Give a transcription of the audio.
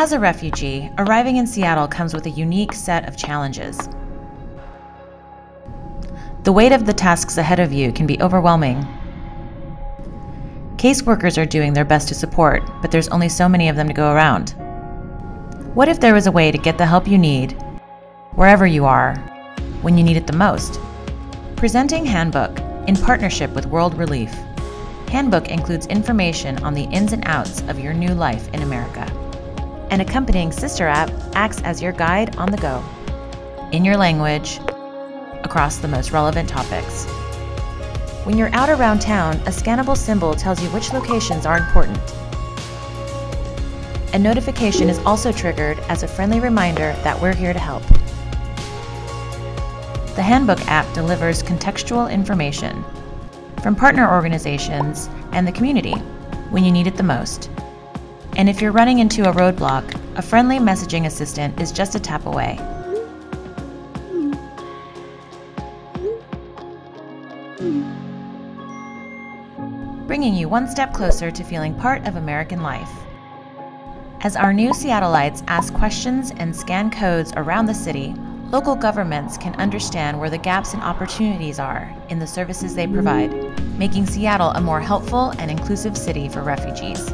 As a refugee, arriving in Seattle comes with a unique set of challenges. The weight of the tasks ahead of you can be overwhelming. Caseworkers are doing their best to support, but there's only so many of them to go around. What if there was a way to get the help you need, wherever you are, when you need it the most? Presenting Handbook in partnership with World Relief. Handbook includes information on the ins and outs of your new life in America. An accompanying sister app acts as your guide on the go, in your language, across the most relevant topics. When you're out around town, a scannable symbol tells you which locations are important. A notification is also triggered as a friendly reminder that we're here to help. The Handbook app delivers contextual information from partner organizations and the community when you need it the most. And if you're running into a roadblock, a friendly messaging assistant is just a tap away. Bringing you one step closer to feeling part of American life. As our new Seattleites ask questions and scan codes around the city, local governments can understand where the gaps and opportunities are in the services they provide, making Seattle a more helpful and inclusive city for refugees.